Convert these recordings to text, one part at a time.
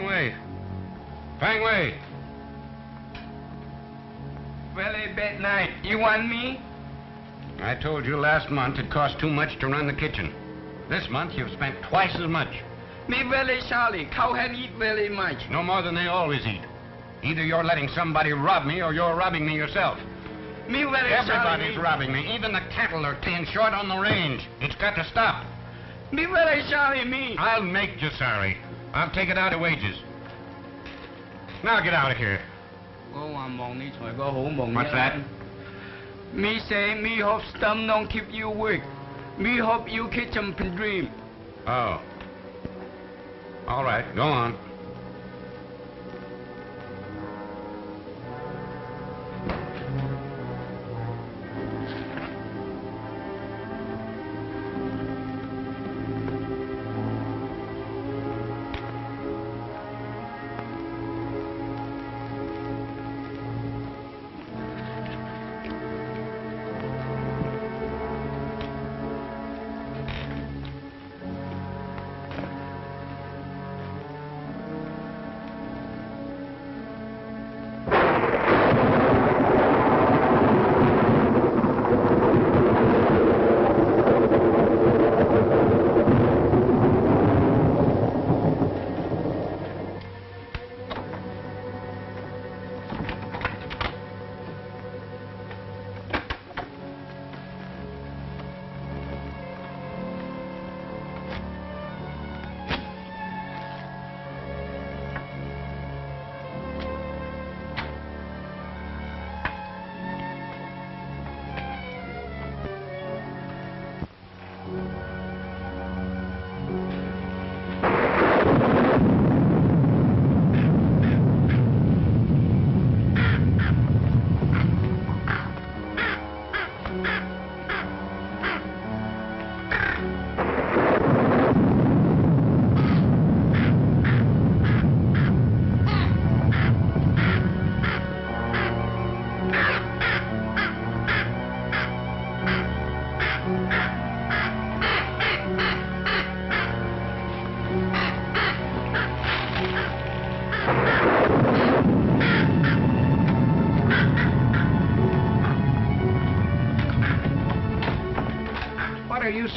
Fang Wei. Fang Wei. Very bad night. You want me? I told you last month it cost too much to run the kitchen. This month you've spent twice as much. Me very sorry. Cowhead eat very much. No more than they always eat. Either you're letting somebody rob me or you're robbing me yourself. Me very Everybody's sorry. robbing me. Even the cattle are ten short on the range. It's got to stop. Me very sorry, me. I'll make you sorry. I'll take it out of wages. Now get out of here. 我话望你财个好梦 What's that? Me say me hope stem don't keep you weak. Me hope you catch some dream. Oh. All right, go on.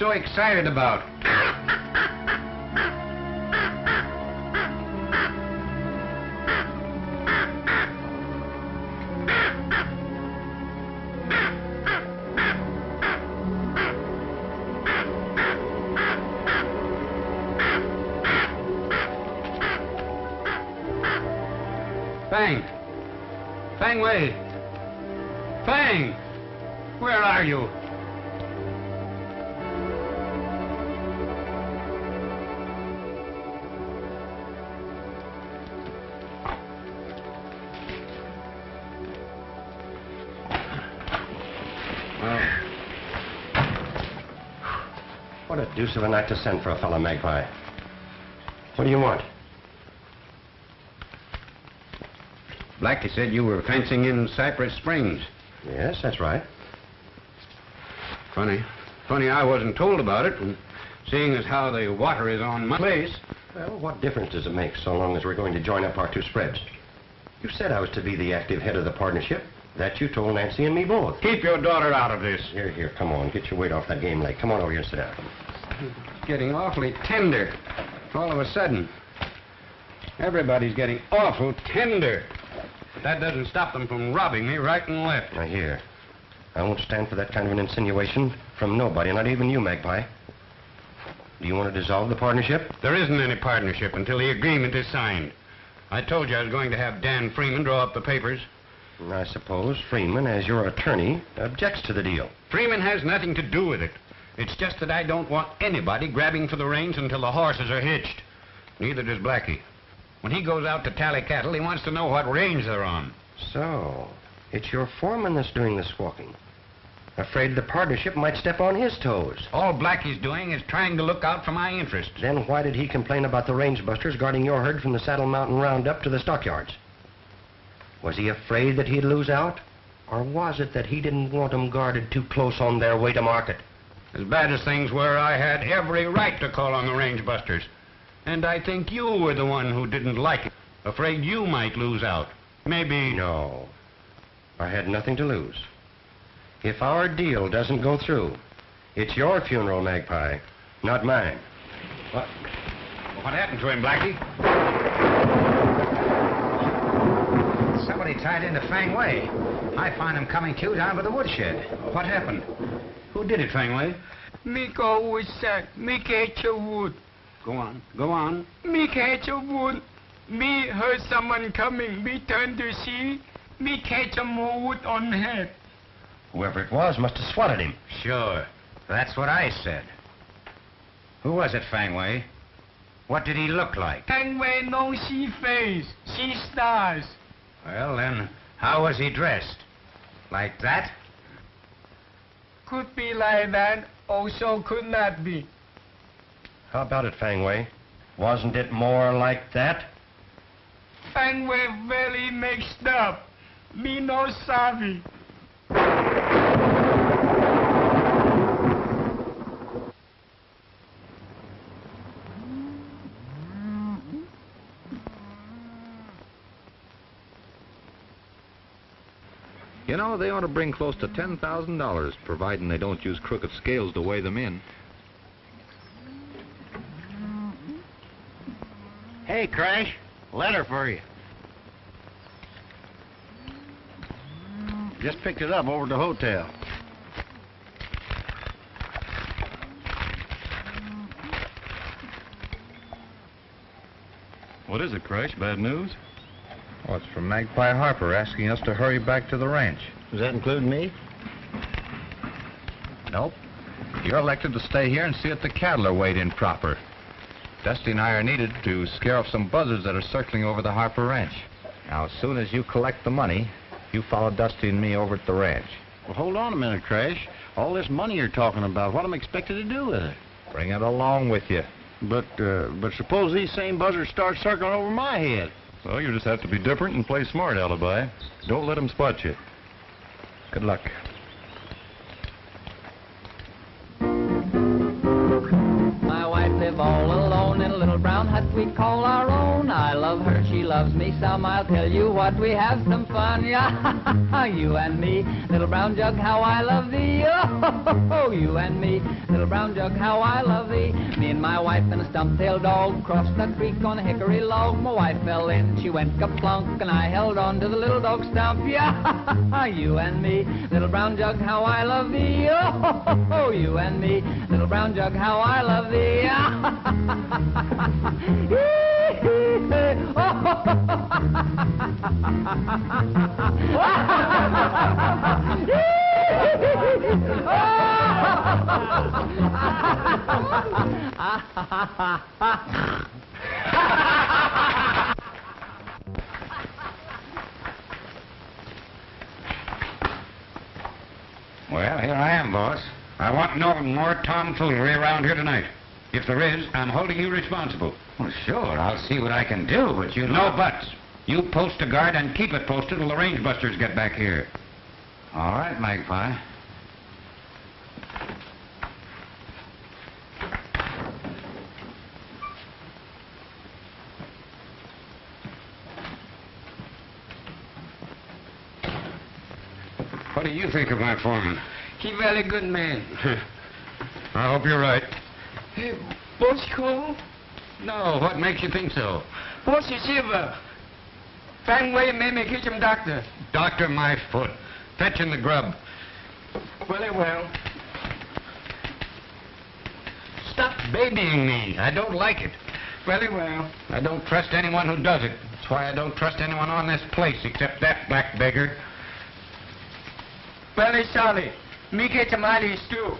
So excited about? Deuce of a night to send for a fellow magpie. What do you want? Blackie said you were fencing in Cypress Springs. Yes, that's right. Funny. Funny I wasn't told about it, and seeing as how the water is on my place. Well, what difference does it make so long as we're going to join up our two spreads? You said I was to be the active head of the partnership. That you told Nancy and me both. Keep your daughter out of this. Here, here, come on. Get your weight off that game leg. Come on over here and sit down. It's getting awfully tender. All of a sudden. Everybody's getting awful tender. But that doesn't stop them from robbing me right and left. Now, here. I won't stand for that kind of an insinuation from nobody, not even you, Magpie. Do you want to dissolve the partnership? There isn't any partnership until the agreement is signed. I told you I was going to have Dan Freeman draw up the papers. I suppose Freeman, as your attorney, objects to the deal. Freeman has nothing to do with it. It's just that I don't want anybody grabbing for the reins until the horses are hitched. Neither does Blackie. When he goes out to tally cattle, he wants to know what range they're on. So, it's your foreman that's doing this walking. Afraid the partnership might step on his toes. All Blackie's doing is trying to look out for my interests. Then why did he complain about the range busters guarding your herd from the Saddle Mountain Roundup to the stockyards? Was he afraid that he'd lose out? Or was it that he didn't want 'em guarded too close on their way to market? As bad as things were, I had every right to call on the range busters. And I think you were the one who didn't like it, afraid you might lose out. Maybe... No. I had nothing to lose. If our deal doesn't go through, it's your funeral, Magpie, not mine. What? What happened to him, Blackie? Somebody tied into Fang Wei. I found him coming to down by the woodshed. What happened? Who did it, Fang Wei? Me go wood sack. Me catch a wood. Go on. Go on. Me catch a wood. Me heard someone coming. Me turn to see. Me catch a more wood on head. Whoever it was must have swatted him. Sure. That's what I said. Who was it, Fang Wei? What did he look like? Fang Wei no see face. See stars. Well, then, how was he dressed? Like that? Could be like that. Also could not be. How about it, Fang Wei? Wasn't it more like that? Fang Wei very mixed up. Me no savvy. You know, they ought to bring close to $10,000, providing they don't use crooked scales to weigh them in. Hey, Crash. Letter for you. Just picked it up over at the hotel. What is it, Crash? Bad news? Well, it's from Magpie Harper asking us to hurry back to the ranch. Does that include me? Nope. You're elected to stay here and see that the cattle are weighed in proper. Dusty and I are needed to scare off some buzzards that are circling over the Harper Ranch. Now, as soon as you collect the money, you follow Dusty and me over at the ranch. Well, hold on a minute, Crash. All this money you're talking about, what am I expected to do with it? Bring it along with you. But, uh, but suppose these same buzzards start circling over my head. Well, you just have to be different and play smart, Alibi. Don't let them spot you. Good luck. My wife live all alone in a little brown hut we call our own. I love her, she loves me some. I'll tell you what, we have some fun, yeah. you and me, little brown jug, how I love thee. Oh, you and me, little brown jug, how I love thee. Me and my wife and a stump-tailed dog crossed the creek on a hickory log. My wife fell in, she went kaplunk, and I held on to the little dog stump, yeah. you and me, little brown jug, how I love thee. Oh, you and me, little brown jug, how I love thee. Well, here I am, boss. I want no more tomfoolery around here tonight. If there is, I'm holding you responsible. Well, sure, I'll see what I can do, but you No buts. You post a guard and keep it posted till the range busters get back here. All right, Magpie. What do you think of my foreman? He very good man. I hope you're right. Hey, boss call? No, what makes you think so? Boss is silver. Fang Wei made me catch him doctor. Doctor my foot. Fetch Fetching the grub. Very well. Stop babying me. I don't like it. Very well. I don't trust anyone who does it. That's why I don't trust anyone on this place except that black beggar. Very sorry. Me catch him mighty too.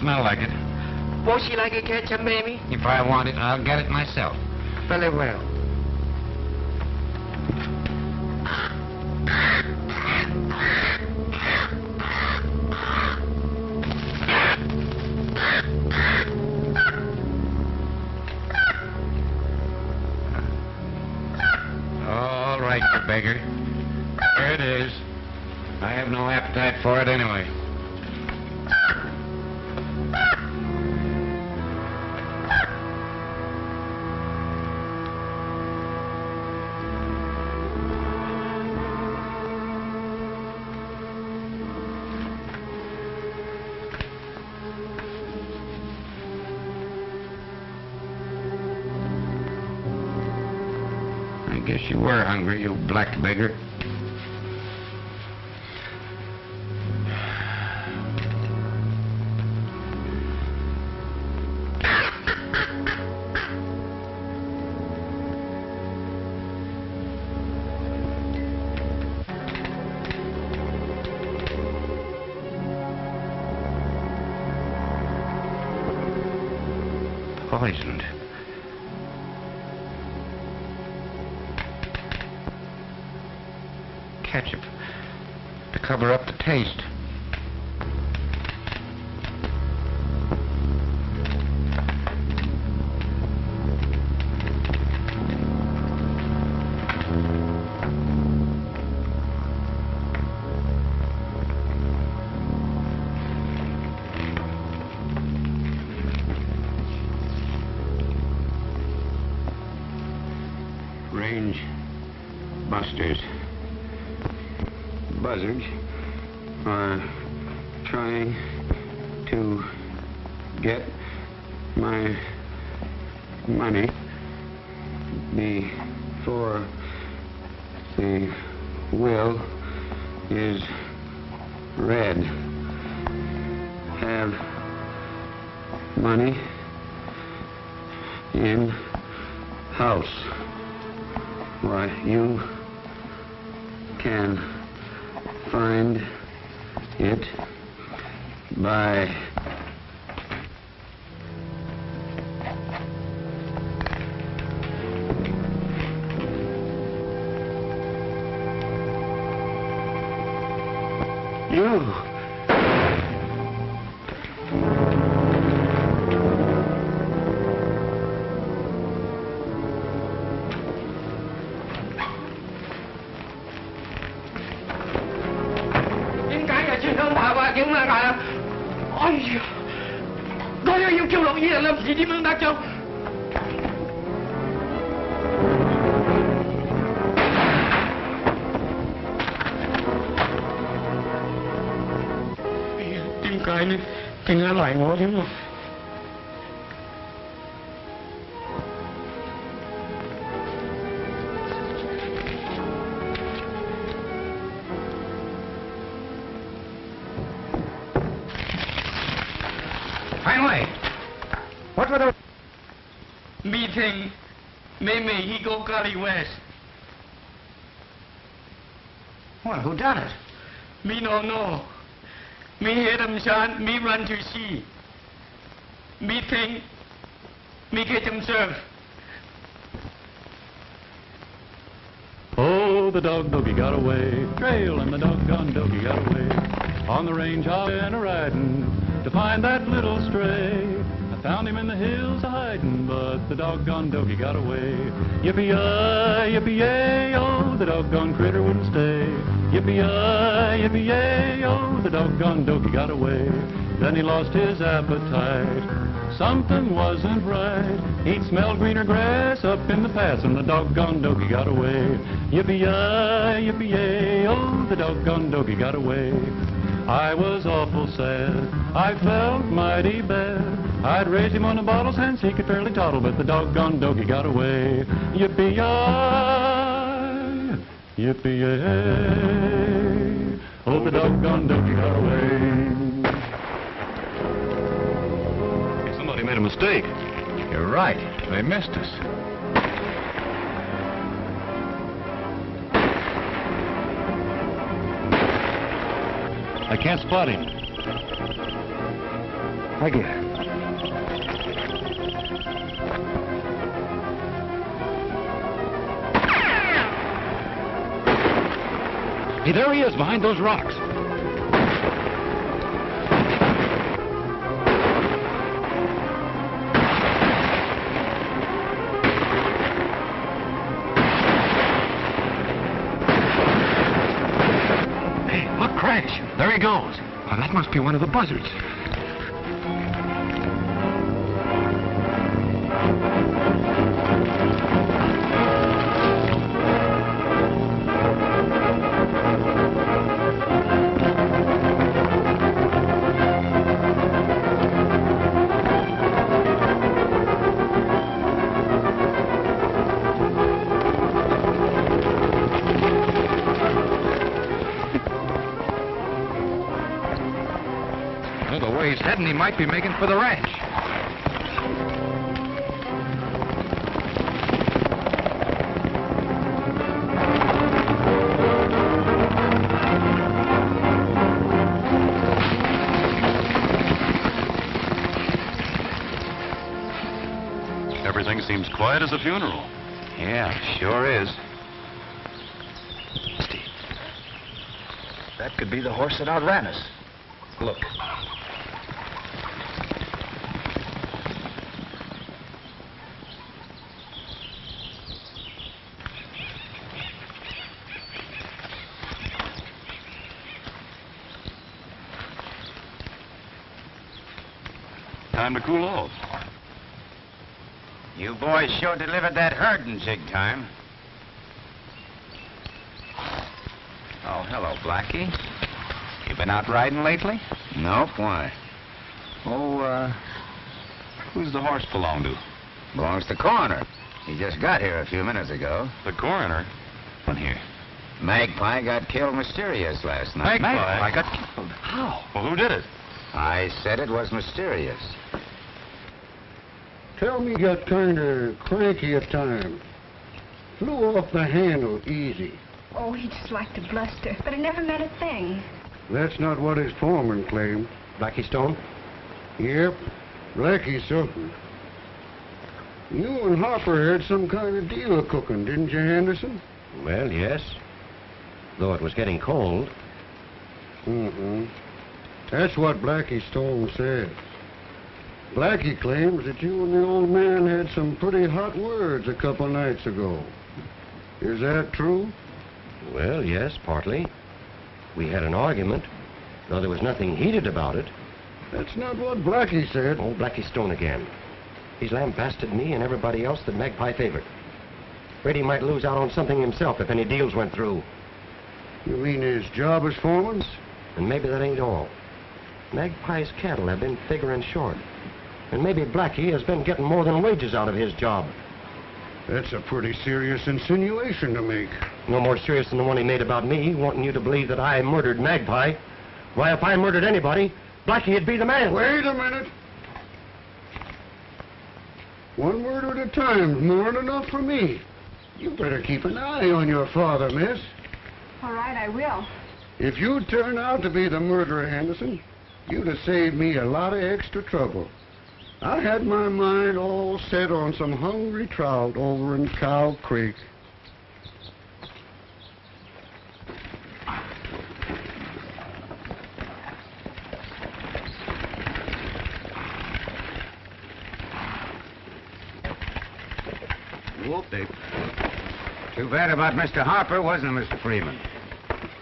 smell like it. Won't she like a ketchup, baby? If I want it, I'll get it myself. Very well. All right, you beggar. Here it is. I have no appetite for it anyway. You were hungry, you black beggar. Poisoned. Cover up the taste. ทีมขายนี่เป็นงานหล West. Well, who done it? Me no know. Me hear them chant, me run to see. Me think, me get them serve. Oh, the dog doggy got away, trail and the doggone doggy got away. On the range I've been a riding to find that little stray. Found him in the hills a hiding, but the doggone doggy got away. Yippee-yi, yippee-yay, oh, the doggone critter wouldn't stay. Yippee-yi, yippee-yay, oh, the doggone doggy got away. Then he lost his appetite. Something wasn't right. He'd smelled greener grass up in the pass, and the doggone doggy got away. Yippee-yi, yippee-yay, oh, the doggone doggy got away. I was awful sad. I felt mighty bad. I'd raise him on the bottle's hands, he could fairly toddle, but the doggone doggy got away. Yippee-yi, yippee-yay, oh, the doggone doggy got away. Somebody made a mistake. You're right. They missed us. I can't spot him. I get it. Hey, there he is behind those rocks. Hey, look, Crash. There he goes. Well, that must be one of the buzzards. Might be making for the ranch. Everything seems quiet as a funeral. Yeah, sure is. Steve. That could be the horse that outran us. Look. Time to cool off. You boys sure delivered that herd in jig time. Oh, hello, Blackie. You been out riding lately? Nope. Why? Oh, uh, who's the horse belong to? Belongs to the Coroner. He just got here a few minutes ago. The coroner. One here. Magpie got killed mysterious last night. Magpie? I got killed. How? Well, who did it? I said it was mysterious. Tell me got kind of cranky at times. Flew off the handle easy. Oh, he just liked to bluster, but I never meant a thing. That's not what his foreman claimed. Blackie Stone? Yep, Blackie something. You and Harper had some kind of deal cooking, didn't you, Henderson? Well, yes. Though it was getting cold. Mm-hmm. That's what Blackie Stone says. Blackie claims that you and the old man had some pretty hot words a couple nights ago. Is that true? Well, yes, partly. We had an argument, though there was nothing heated about it. That's not what Blackie said. Oh, Blackie Stone again. He's lambasted me and everybody else that Magpie favored. Afraid he might lose out on something himself if any deals went through. You mean his job as foreman? And maybe that ain't all. Magpie's cattle have been figuring short. And maybe Blackie has been getting more than wages out of his job. That's a pretty serious insinuation to make. No more serious than the one he made about me, wanting you to believe that I murdered Magpie. Why, if I murdered anybody, Blackie'd be the man. Wait a minute. One word at a time, more than enough for me. You better keep an eye on your father, miss. All right, I will. If you turn out to be the murderer, Henderson, you'd have saved me a lot of extra trouble. I had my mind all set on some hungry trout over in Cow Creek. Whoop, Dave. Too bad about Mr. Harper, wasn't it, Mr. Freeman?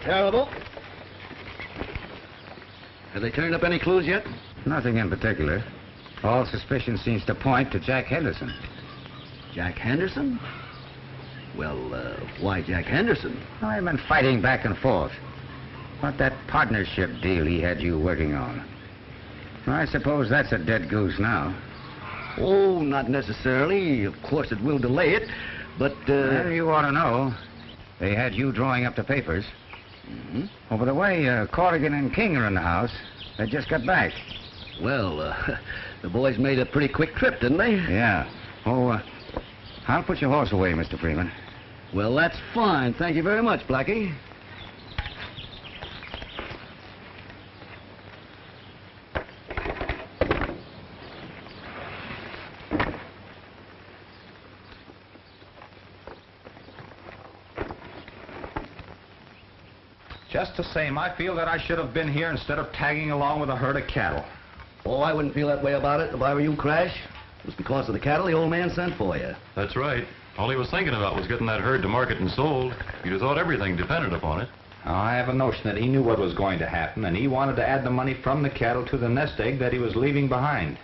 Terrible. Have they turned up any clues yet? Nothing in particular. All suspicion seems to point to Jack Henderson. Jack Henderson? Well, uh, why Jack Henderson? I've been fighting back and forth. About that partnership deal he had you working on. I suppose that's a dead goose now. Oh, not necessarily. Of course, it will delay it, but, uh... Well, you ought to know. They had you drawing up the papers. mhm. Oh, by the way, uh, Corrigan and King are in the house. They just got back. Well, uh, the boys made a pretty quick trip, didn't they? Yeah. Oh, uh, I'll put your horse away, Mr. Freeman. Well, that's fine. Thank you very much, Blackie. Just the same, I feel that I should have been here instead of tagging along with a herd of cattle. Oh, I wouldn't feel that way about it if I were you, Crash. It was because of the cattle the old man sent for you. That's right. All he was thinking about was getting that herd to market and sold. You'd have thought everything depended upon it. I have a notion that he knew what was going to happen, and he wanted to add the money from the cattle to the nest egg that he was leaving behind.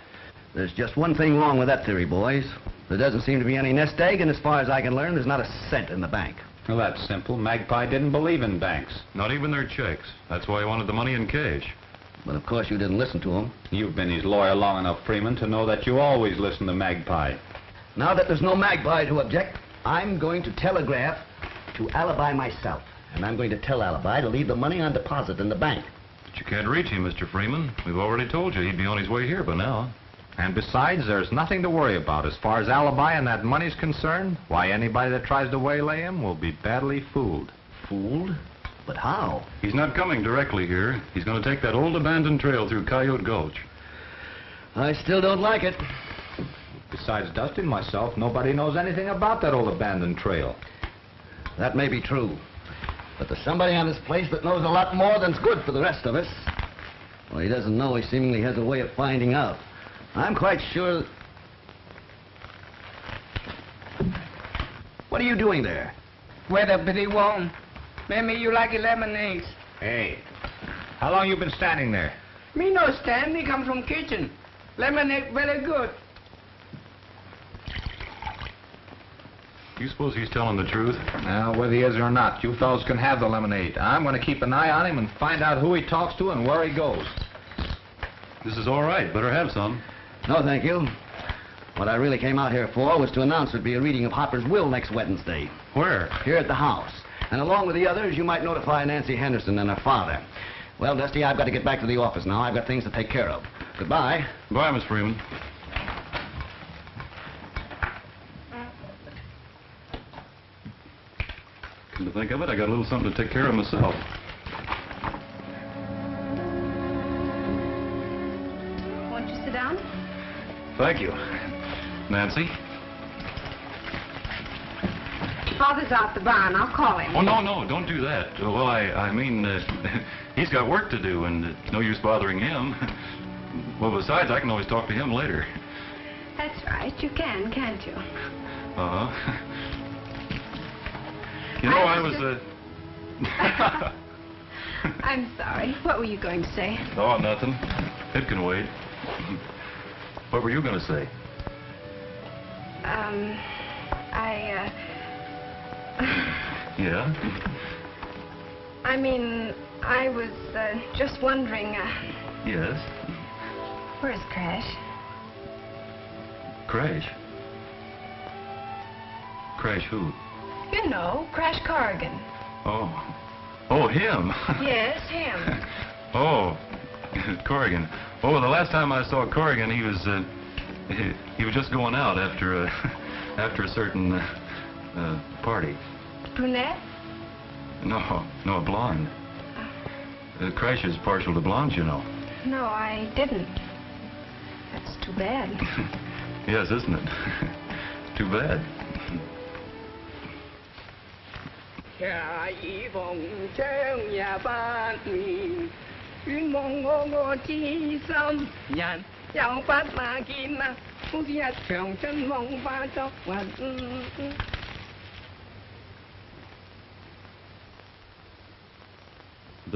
There's just one thing wrong with that theory, boys. There doesn't seem to be any nest egg, and as far as I can learn, there's not a cent in the bank. Well, that's simple. Magpie didn't believe in banks. Not even their checks. That's why he wanted the money in cash. But of course you didn't listen to him. You've been his lawyer long enough, Freeman, to know that you always listen to Magpie. Now that there's no magpie to object, I'm going to telegraph to Alibi myself. And I'm going to tell Alibi to leave the money on deposit in the bank. But you can't reach him, Mr. Freeman. We've already told you he'd be on his way here by now. And besides, there's nothing to worry about. As far as alibi and that money's concerned, why, anybody that tries to waylay him will be badly fooled. Fooled? But how? He's not coming directly here. He's going to take that old abandoned trail through Coyote Gulch. I still don't like it. Besides Dusty and myself, nobody knows anything about that old abandoned trail. That may be true. But there's somebody on this place that knows a lot more than's good for the rest of us. Well, he doesn't know. He seemingly has a way of finding out. I'm quite sure... What are you doing there? Where the biddy pretty warm. Maybe you like lemonade. Hey, how long you been standing there? Me no stand. Me come from kitchen. Lemonade very good. You suppose he's telling the truth? Now, whether he is or not, you fellows can have the lemonade. I'm going to keep an eye on him and find out who he talks to and where he goes. This is all right. Better have some. No, thank you. What I really came out here for was to announce there'd be a reading of Harper's will next Wednesday. Where? Here at the house. And along with the others, you might notify Nancy Henderson and her father. Well, Dusty, I've got to get back to the office now. I've got things to take care of. Goodbye. Bye, Miss Freeman. Come to think of it, I got a little something to take care of myself. Won't you sit down? Thank you. Nancy? Father's out the barn. I'll call him. Oh, no, no, don't do that. Uh, Well, I, I mean, uh, he's got work to do, and it's no use bothering him. Well, besides, I can always talk to him later. That's right. You can, can't you? Uh-huh. You know, I was, uh... I'm sorry. What were you going to say? oh, nothing. It can wait. What were you going to say? Um, I, uh... Yeah? I mean, I was uh, just wondering, uh, Yes? where's Crash? Crash? Crash who? You know, Crash Corrigan. Oh. Oh, him. Yes, him. oh, Corrigan. Oh, the last time I saw Corrigan, he was, uh, he, he was just going out after a, after a certain, uh, uh, party. Brunette? No, no, a blonde. Uh, Crash is partial to blondes, you know. No, I didn't. That's too bad. yes, isn't it? Too bad. 下一封正也八年，愿望我我知心人有不那见啊，好似一场春梦化作云。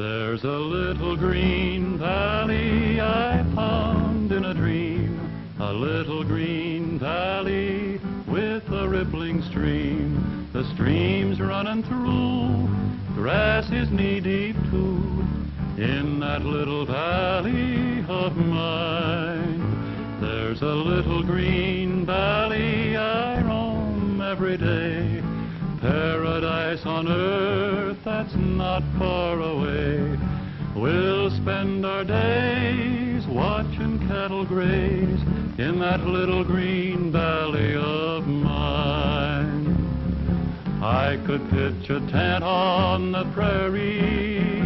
There's a little green valley I found in a dream, a little green valley with a rippling stream. The stream's running through, grass is knee deep too, in that little valley of mine. There's a little green valley I roam every day. Paradise on earth that's not far away. We'll spend our days watching cattle graze in that little green valley of mine. I could pitch a tent on the prairie,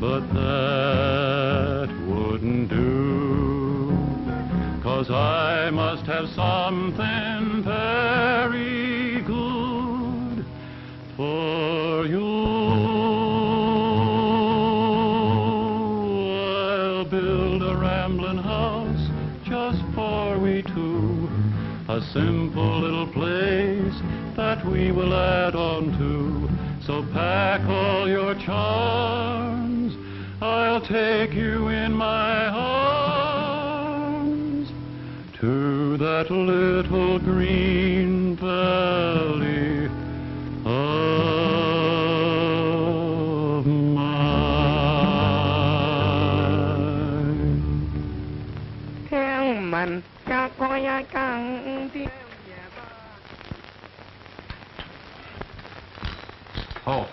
but that wouldn't do. Cause I must have something simple little place that we will add on to. So pack all your charms, I'll take you in my arms to that little green valley of mine. theo mình cho coi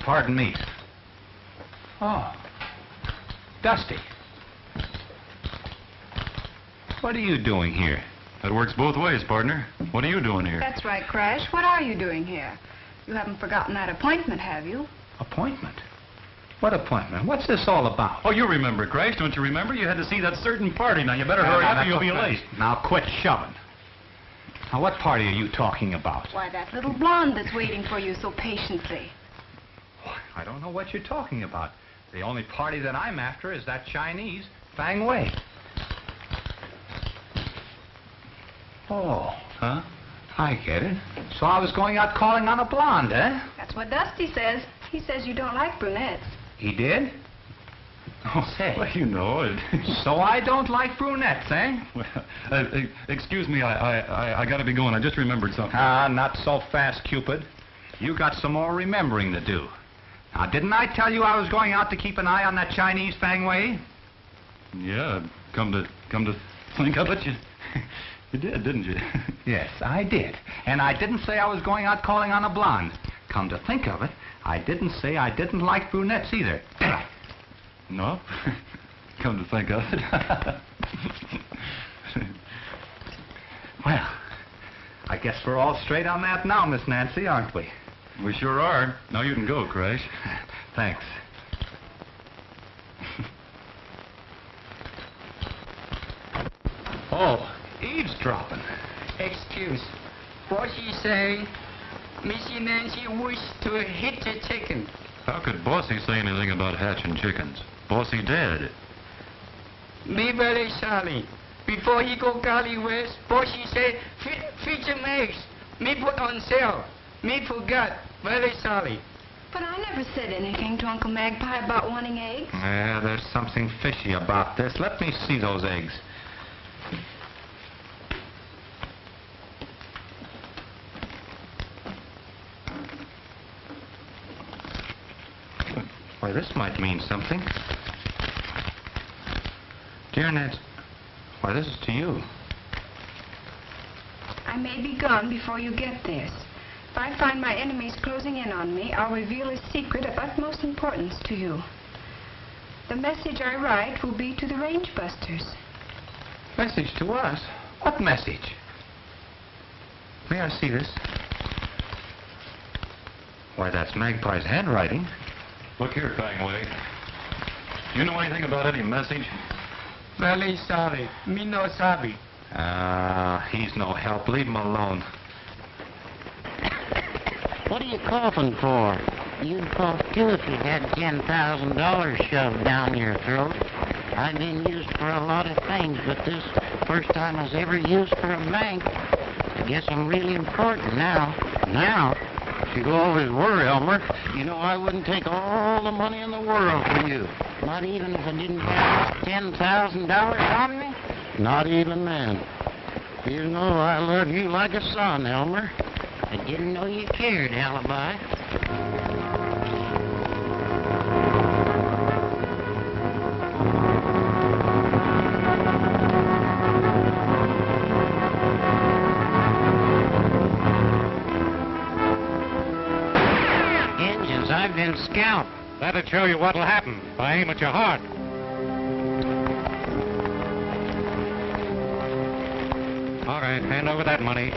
pardon me. Oh, Dusty. What are you doing here? That works both ways, partner. What are you doing here? That's right, Crash. What are you doing here? You haven't forgotten that appointment, have you? Appointment? What appointment? What's this all about? Oh, you remember, Crash, don't you remember? You had to see that certain party. Now, you better hurry up or you'll be late. Now, quit shoving. Now, what party are you talking about? Why, that little blonde that's waiting for you so patiently. I don't know what you're talking about. The only party that I'm after is that Chinese, Fang Wei. Oh, Huh? I get it. So I was going out calling on a blonde, eh? That's what Dusty says. He says you don't like brunettes. He did? Oh, say. Well, you know it. So I don't like brunettes, eh? well, uh, uh, excuse me, I, I, I, I gotta be going. I just remembered something. Ah, not so fast, Cupid. You got some more remembering to do. Now, didn't I tell you I was going out to keep an eye on that Chinese Fang Wei? Yeah, come to come to think of it, you you did, didn't you? Yes, I did. And I didn't say I was going out calling on a blonde. Come to think of it, I didn't say I didn't like brunettes either, did I? no. come to think of it. Well, I guess we're all straight on that now, Miss Nancy, aren't we? We sure are. Now you can go, Crash. Thanks. oh, eavesdropping. excuse what she say Missy Nancy wish to hit the chicken How could Bossy say anything about hatching chickens? Bossy dead. be very sorry before he go Gully West Bossy say "Fi- feed some eggs me put on sale me forgot very sorry But I never said anything to Uncle Magpie about wanting eggs. Yeah, there's something fishy about this. Let me see those eggs. Why, this might mean something. Dear Ned, why, this is to you. I may be gone before you get this. If I find my enemies closing in on me, I'll reveal a secret of utmost importance to you. The message I write will be to the range busters. Message to us? What message? May I see this? Why, that's Magpie's handwriting. Look here, Fang Wei. You know anything about any message? very sorry me no sorry Ah, he's no help. Leave him alone. What are you coughing for? You'd cough too if you had ten thousand dollars shoved down your throat. I've been used for a lot of things, but this first time I was ever used for a bank. I guess I'm really important now. Now, if you always were, Elmer, you know I wouldn't take all the money in the world from you. Not even if I didn't have ten thousand dollars on me. Not even then. You know I love you like a son, Elmer. I didn't know you cared, Alibi. Engines, I've been scalped. That'll show you what'll happen if I aim at your heart. All right, hand over that money.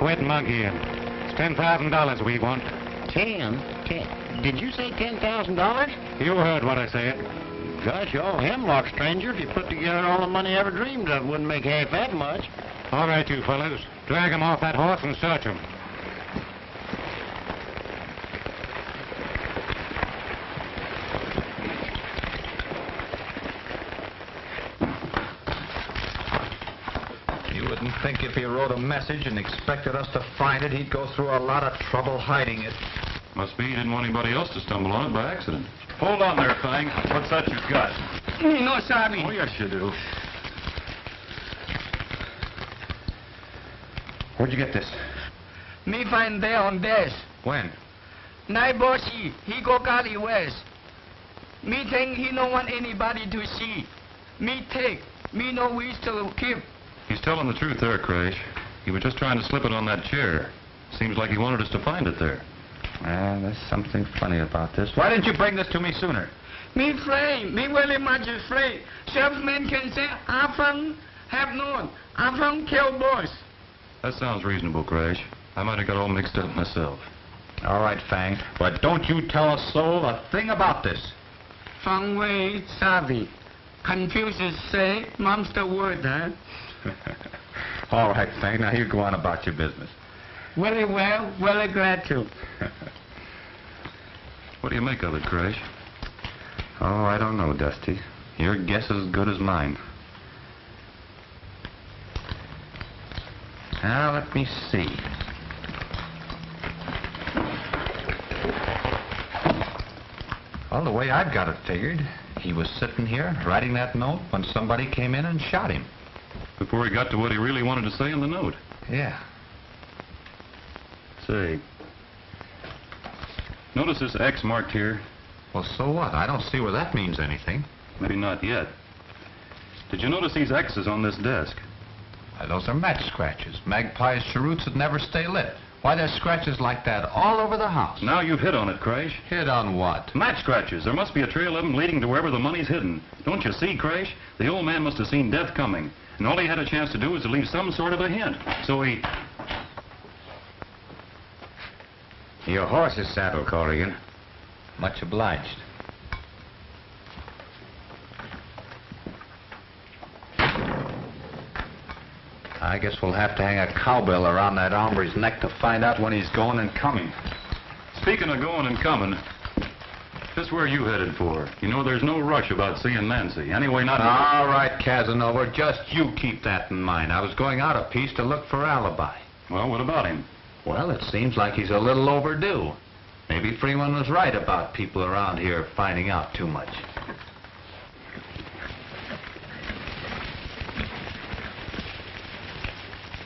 Quit monkeying. It's ten thousand dollars we want. Ten? Ten? Did you say ten thousand dollars? You heard what I said. Gosh, you all hemlock, stranger. If you put together all the money I ever dreamed of, wouldn't make half that much. All right, you fellas. Drag him off that horse and search him. think if he wrote a message and expected us to find it, he'd go through a lot of trouble hiding it. Must be he didn't want anybody else to stumble on it by accident. Hold on there, Fang. What's that you've got? Me no sabi. Oh, yes, you do. Where'd you get this? Me find there on desk. When? Night bossy, he go Gully West. Me think he no want anybody to see. Me take. Me no wish to keep. He's telling the truth there, Crash. He was just trying to slip it on that chair. Seems like he wanted us to find it there. Well, there's something funny about this. Why didn't you bring this to me sooner? Me afraid. Me very much afraid. Salesman can say, I from have known. I from kill boys. That sounds reasonable, Crash. I might have got all mixed up myself. All right, Fang. But don't you tell a soul a thing about this. Fang Wei savvy. Confucius say, mom's the word, huh? All right, Fang. Now you go on about your business. Very well, very glad to. What do you make of it, Crash? Oh, I don't know, Dusty. Your guess is as good as mine. Now, let me see. Well, the way I've got it figured, he was sitting here writing that note when somebody came in and shot him. Before he got to what he really wanted to say in the note. Yeah. Say. Notice this X marked here? Well, so what? I don't see where that means anything. Maybe not yet. Did you notice these X's on this desk? Why, those are match scratches. Magpie's cheroots that never stay lit. Why, there's scratches like that all over the house. Now you've hit on it, Crash. Hit on what? Match scratches. There must be a trail of them leading to wherever the money's hidden. Don't you see, Crash? The old man must have seen death coming. And all he had a chance to do was to leave some sort of a hint. So he... Your horse is saddled, Corrigan. Much obliged. I guess we'll have to hang a cowbell around that hombre's neck to find out when he's going and coming. Speaking of going and coming, just where are you headed for? You know there's no rush about seeing Nancy. Anyway, not... All right, Casanova, just you keep that in mind. I was going out a piece to look for alibi. Well, what about him? Well, it seems like he's a little overdue. Maybe Freeman was right about people around here finding out too much.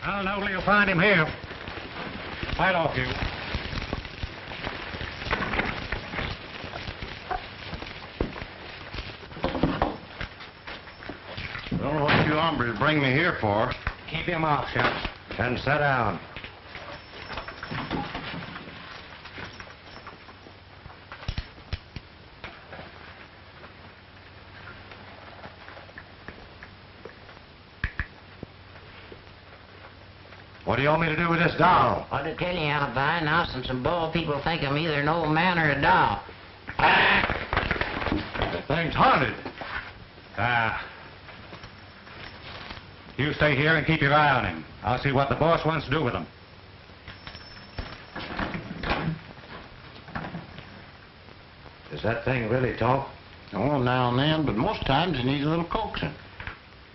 I don't know you'll find him here. Right off you. Don't know what you hombres bring me here for. Keep him off, Sheriff. And sit down. What do you want me to do with this doll? What to tell you, Alibi, now since some bald people think I'm either an old man or a doll. The thing's haunted. Ah. You stay here and keep your eye on him. I'll see what the boss wants to do with him. Does that thing really talk? Oh, now and then, but most times it needs a little coaxing.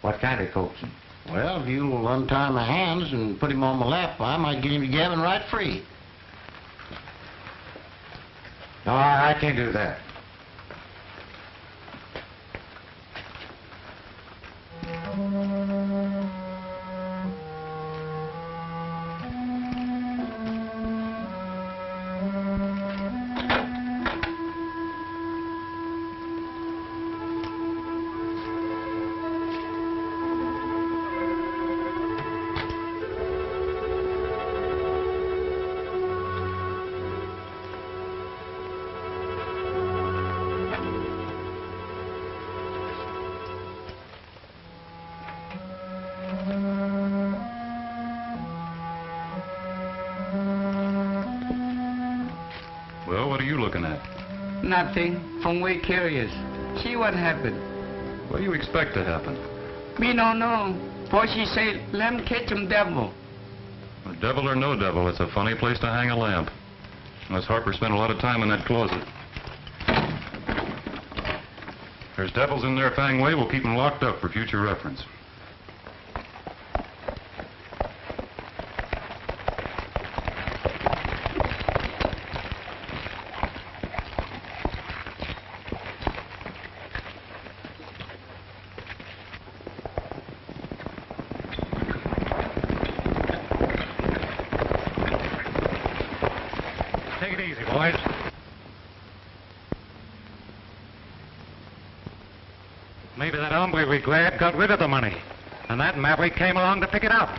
What kind of coaxing? Well, if you'll untie my hands and put him on my lap, I might get him to gabbing right free. No, I, I can't do that. Nothing. From way curious. See what happened. What do you expect to happen? Me no know. For she say, let him catch him devil. A devil or no devil, it's a funny place to hang a lamp. Unless Harper spent a lot of time in that closet. There's devils in there Fang Wei. We'll keep them locked up for future reference. boys. Maybe that hombre we grabbed got rid of the money, and that maverick came along to pick it up.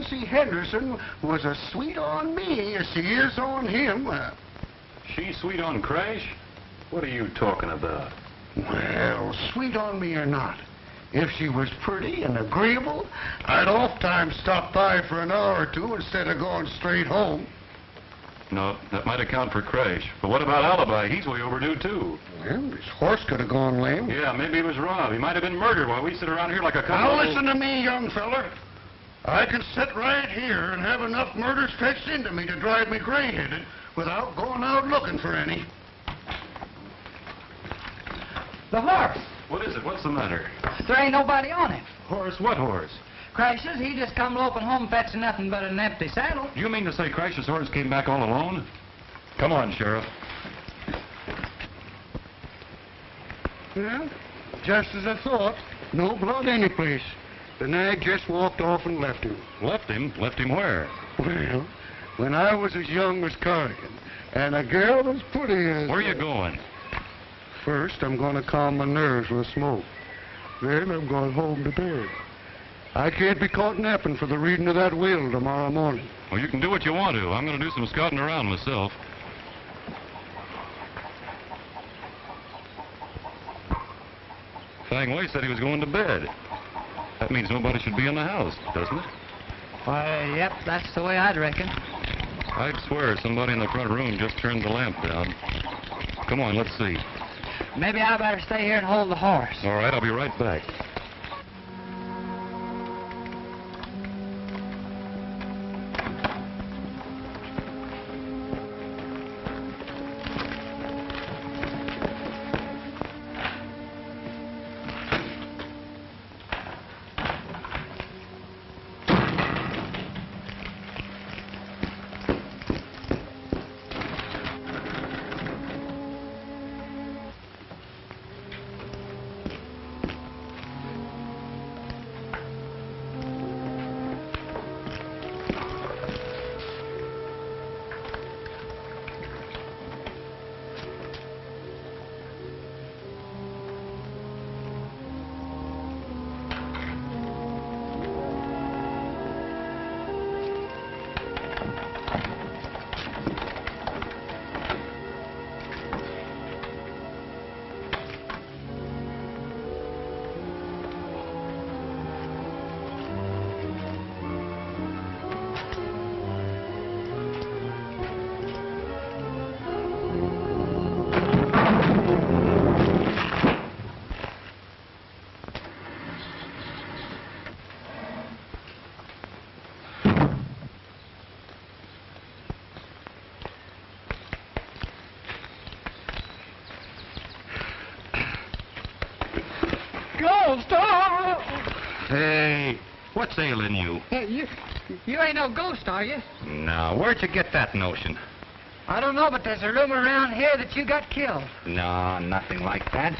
Nancy Henderson was as sweet on me as she is on him, uh, She sweet on Crash? What are you talking about? well, sweet on me or not, if she was pretty and agreeable, I'd oft times stop by for an hour or two instead of going straight home. No, that might account for Crash. But what about Alibi? He's way overdue, too. Well, his horse could have gone lame. Yeah, maybe he was robbed. He might have been murdered while we sit around here like a couple Now listen to me, young feller. I can sit right here and have enough murders fetched into me to drive me gray-headed without going out looking for any. The horse. What is it? What's the matter? There ain't nobody on it. Horse? What horse? Crashes, he just come loping home fetching nothing but an empty saddle. You mean to say Crashes' horse came back all alone? Come on, Sheriff. Yeah, just as I thought. No blood anyplace. The nag just walked off and left him. Left him? Left him where? Well, when I was as young as Corrigan, and a girl as pretty as... Where are you going? First, I'm going to calm my nerves with a smoke. Then I'm going home to bed. I can't be caught napping for the reading of that will tomorrow morning. Well, you can do what you want to. I'm going to do some scouting around myself. Fang Wei said he was going to bed. That means nobody should be in the house, doesn't it? Why, yep, that's the way I'd reckon. I'd swear somebody in the front room just turned the lamp down. Come on, let's see. Maybe I better stay here and hold the horse. All right, I'll be right back. Ailing you? Hey, you, you ain't no ghost, are you? Now, where'd you get that notion? I don't know, but there's a rumor around here that you got killed. No, nothing like that.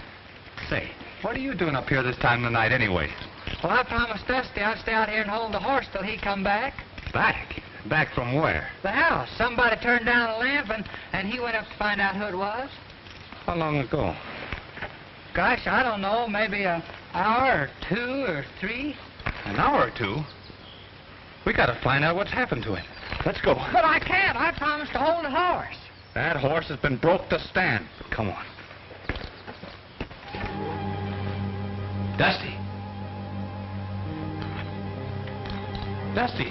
Say, what are you doing up here this time of night anyway? Well, I promised Dusty I'd stay out here and hold the horse till he come back. Back? Back from where? The house. Somebody turned down a lamp, and, and he went up to find out who it was. How long ago? Gosh, I don't know, maybe a hour or two or three. An hour or two? We gotta find out what's happened to him. Let's go. But I can't. I promised to hold the horse. That horse has been broke to stand. Come on. Dusty. Dusty.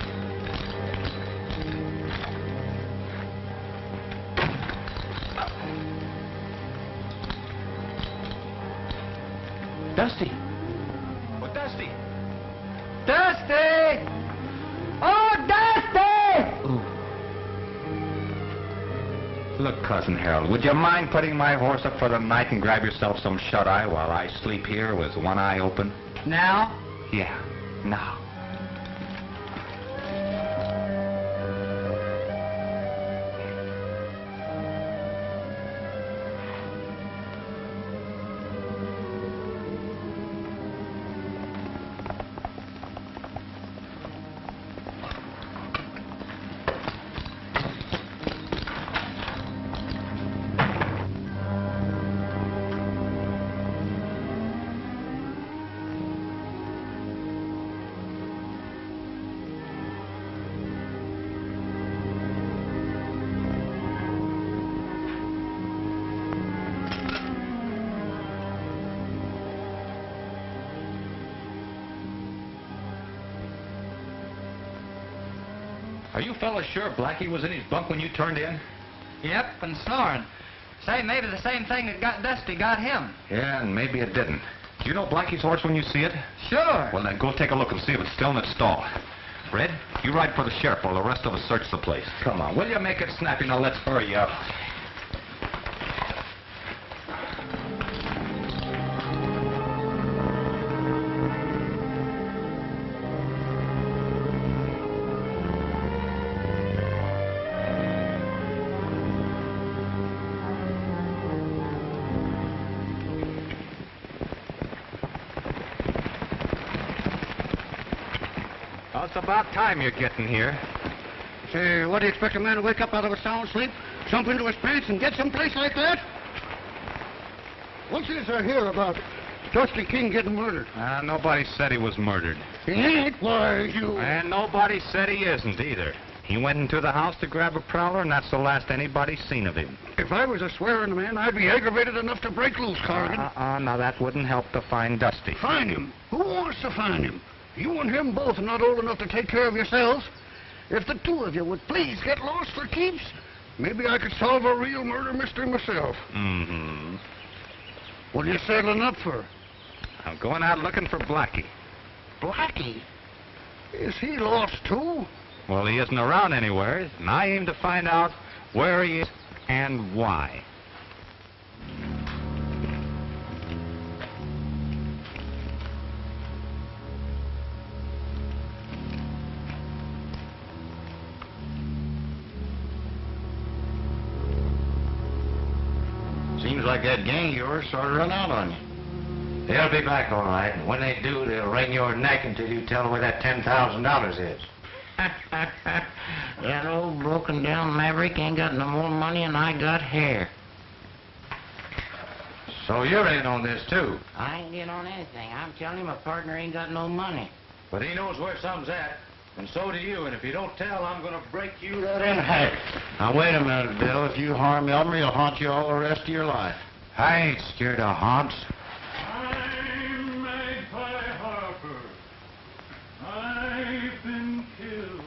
Dusty. Dusty. Oh, Dusty! Look, Cousin Harold, would you mind putting my horse up for the night and grab yourself some shut-eye while I sleep here with one eye open? Now? Yeah, now. Are you fellas sure Blackie was in his bunk when you turned in? Yep, and snoring. Say, maybe the same thing that got Dusty got him. Yeah, and maybe it didn't. Do you know Blackie's horse when you see it? Sure. Well, then go take a look and see if it's still in its stall. Red, you ride for the sheriff while the rest of us search the place. Come on, will you make it snappy? Now let's hurry up. Time you're getting here. Say, what do you expect a man to wake up out of a sound sleep, jump into his pants, and get someplace like that? What's this I hear about Dusty King getting murdered? Uh, nobody said he was murdered. He ain't. Why, you... And nobody said he isn't either. He went into the house to grab a prowler, and that's the last anybody's seen of him. If I was a swearing man, I'd be aggravated enough to break loose, Corrigan. Uh-uh, now that wouldn't help to find Dusty. Find him. Who wants to find him? You and him both are not old enough to take care of yourselves. If the two of you would please get lost for keeps, maybe I could solve a real murder mystery myself. Mm-hmm. What are you settling up for? I'm going out looking for Blackie. Blackie? Is he lost too? Well, he isn't around anywhere, and I aim to find out where he is and why. Yours sort of run out on you. They'll be back all right, and when they do, they'll wring your neck until you tell them where that $10,000 is. that old broken down maverick ain't got no more money than I got hair. So you're in on this, too. I ain't in on anything. I'm telling you, my partner ain't got no money. But he knows where some's at, and so do you, and if you don't tell, I'm going to break you right in half. Now, wait a minute, Bill. If you harm Elmer, he'll haunt you all the rest of your life. I ain't scared of haunts. I'm Magpie Harper. I've been killed.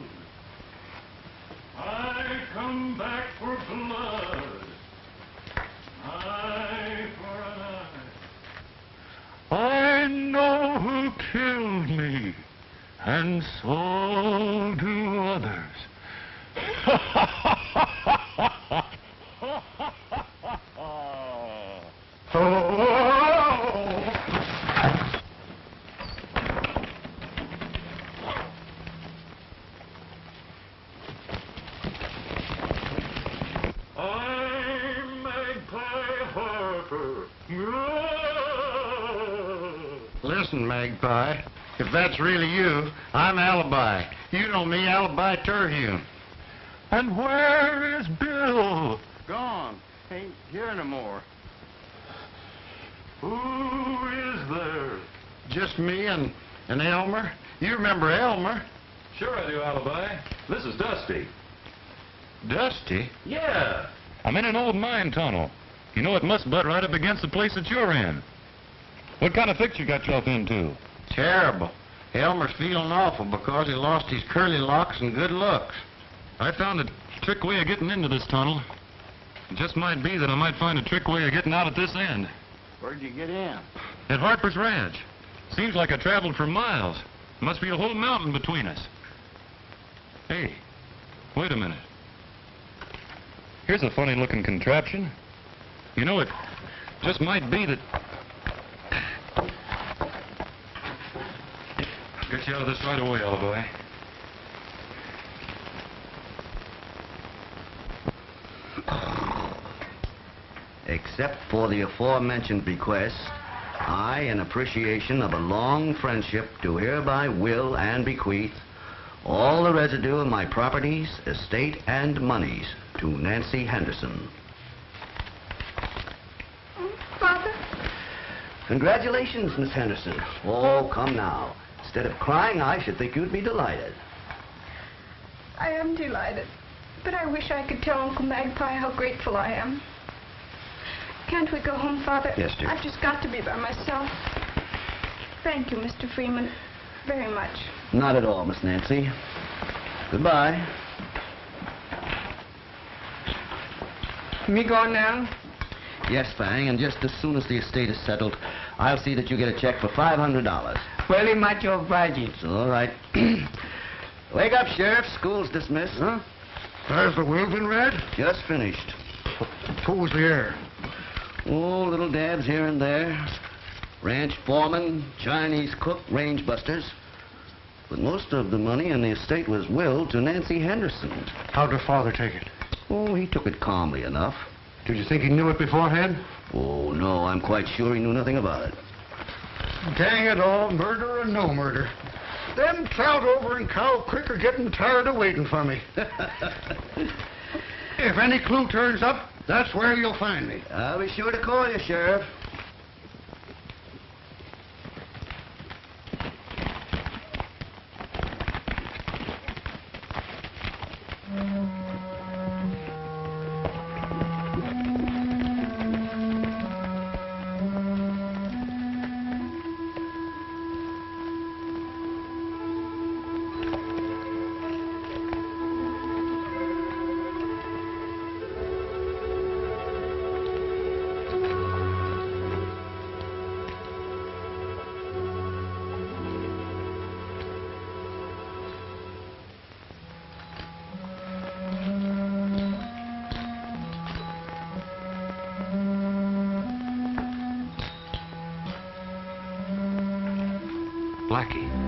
I come back for blood. Eye for an eye. I know who killed me, and so do others. Magpie Listen, Magpie. If that's really you, I'm Alibi. You know me, Alibi Terhune. And where is Bill? Gone. Ain't here no more. Who is there? Just me and, and Elmer. You remember Elmer? Sure I do, Alibi. This is Dusty. Dusty? Yeah. I'm in an old mine tunnel. You know it must butt right up against the place that you're in. What kind of fix you got yourself into? Terrible. Elmer's feeling awful because he lost his curly locks and good looks. I found a trick way of getting into this tunnel. It just might be that I might find a trick way of getting out at this end. Where'd you get in? At Harper's Ranch. Seems like I traveled for miles. Must be a whole mountain between us. Hey, wait a minute. Here's a funny looking contraption. You know, it just might be that... Get you out of this right away, Alibi. Except for the aforementioned bequest, I, in appreciation of a long friendship, do hereby will and bequeath all the residue of my properties, estate, and monies to Nancy Henderson. Father? Congratulations, Miss Henderson. Oh, come now. Instead of crying, I should think you'd be delighted. I am delighted. But I wish I could tell Uncle Magpie how grateful I am. Can't we go home, Father? Yes, dear. I've just got to be by myself. Thank you, Mr. Freeman, very much. Not at all, Miss Nancy. Goodbye. Me go now? Yes, Fang, and just as soon as the estate is settled, I'll see that you get a check for $500. Very much obliged. It's all right. Wake up, Sheriff. School's dismissed. Huh? Has the will been read? Just finished. Who's the heir? Oh, little dabs here and there. Ranch foreman, Chinese cook, range busters. But most of the money in the estate was willed to Nancy Henderson. How'd her father take it? Oh, he took it calmly enough. Did you think he knew it beforehand? Oh, no, I'm quite sure he knew nothing about it. Dang it all, murder or no murder. Them trout over in Cow Creek are getting tired of waiting for me. if any clue turns up, that's where you'll find me. I'll be sure to call you, Sheriff. Blackie.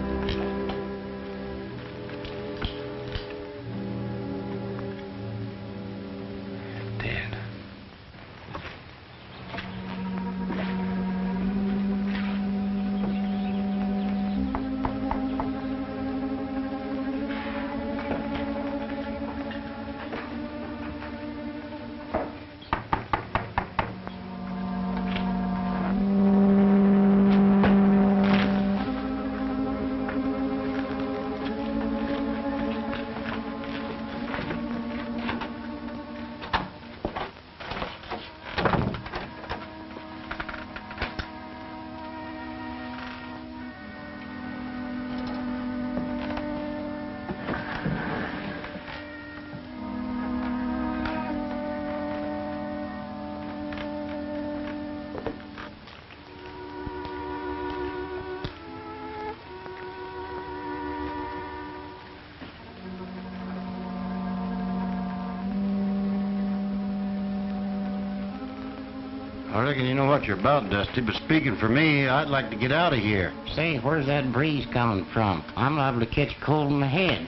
I reckon you know what you're about, Dusty, but speaking for me, I'd like to get out of here. Say, where's that breeze coming from? I'm liable to catch cold in the head.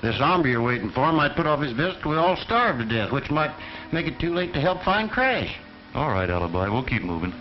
This hombre you're waiting for might put off his visit till we all starve to death, which might make it too late to help find Crash. All right, Alibi, we'll keep moving.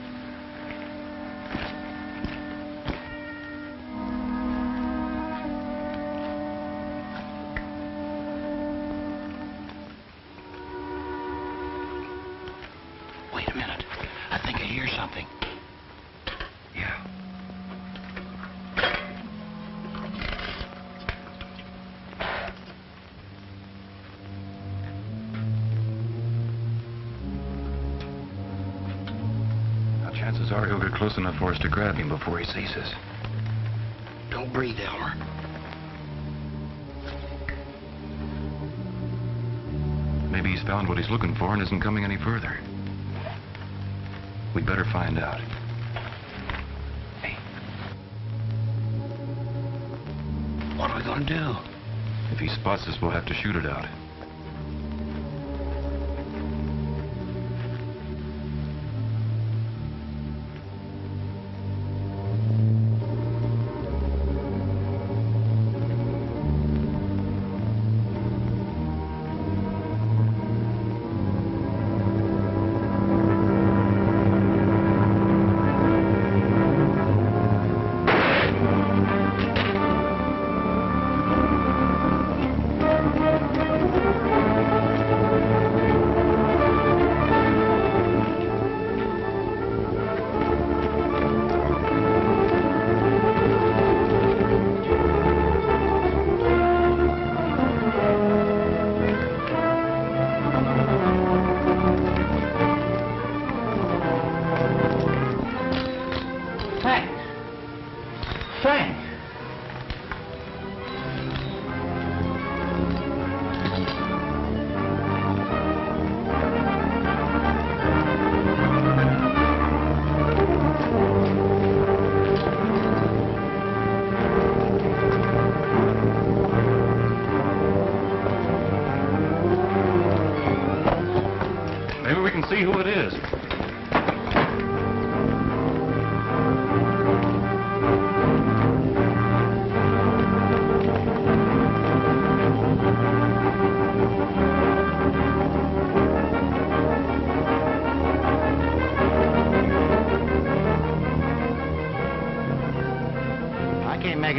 Chances are he'll get close enough for us to grab him before he sees us. Don't breathe, Elmer. Maybe he's found what he's looking for and isn't coming any further. We'd better find out. What are we going to do? If he spots us, we'll have to shoot it out.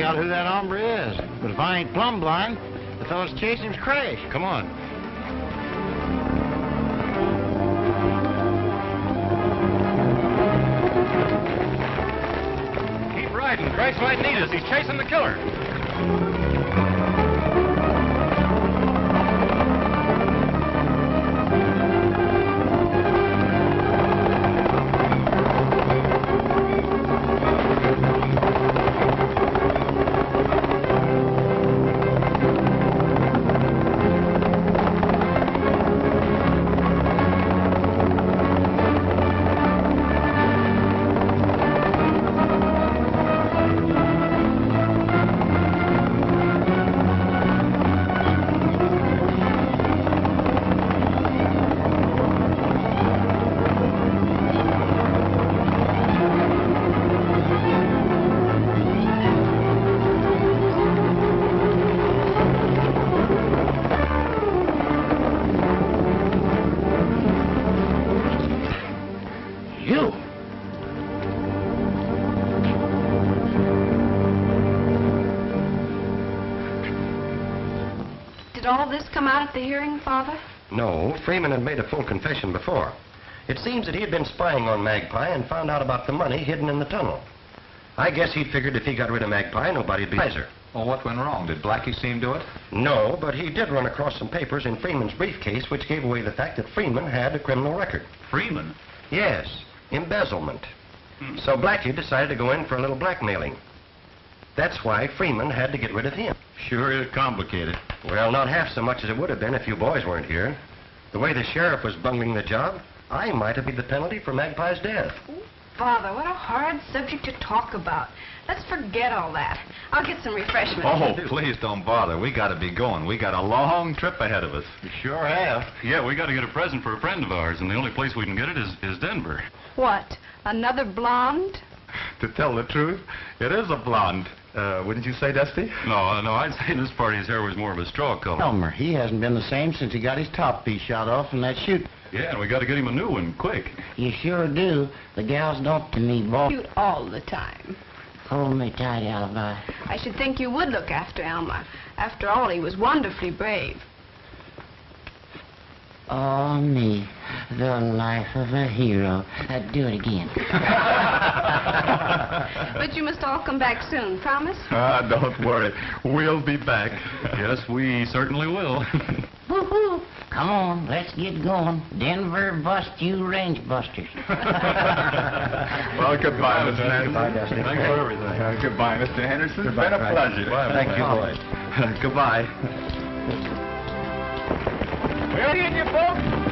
Out who that hombre is. But if I ain't plumb blind, the fellow's chasing him's crash. Come on. Keep riding. Crash might need us. He's chasing the killer. The hearing, Father? No, Freeman had made a full confession before. It seems that he had been spying on Magpie and found out about the money hidden in the tunnel. I guess he figured if he got rid of Magpie, nobody'd be wiser. Well, what went wrong? Did Blackie see him do it? No, but he did run across some papers in Freeman's briefcase which gave away the fact that Freeman had a criminal record. Freeman? Yes, embezzlement. Hmm. So Blackie decided to go in for a little blackmailing. That's why Freeman had to get rid of him. Sure is complicated. Well, not half so much as it would have been if you boys weren't here. The way the sheriff was bungling the job, I might have been the penalty for Magpie's death. Father, what a hard subject to talk about. Let's forget all that. I'll get some refreshments. Oh, please don't bother. We got to be going. We got a long trip ahead of us. You sure have. Yeah, we got to get a present for a friend of ours, and the only place we can get it is, is Denver. What? Another blonde? to tell the truth, it is a blonde. Uh, wouldn't you say, Dusty? No, no, I'd say this party's hair was more of a straw color. Elmer, he hasn't been the same since he got his top piece shot off in that shoot. Yeah, and we got to get him a new one, quick. You sure do. The gals don't to me, boy. Shoot all the time. Hold me tight, Alibi. I should think you would look after Elmer. After all, he was wonderfully brave. Oh, me, the life of a hero. Uh, do it again. But you must all come back soon, promise? Ah, don't worry. We'll be back. yes, we certainly will. Woo-hoo. Come on, let's get going. Denver bust you range busters. well, goodbye, Mr. Henderson. Goodbye, Dusty. Thanks for everything. Uh, goodbye, Mr. Henderson. Goodbye, it's been a pleasure. Goodbye, Thank you, Hollis. boys. goodbye. Where are you, folks.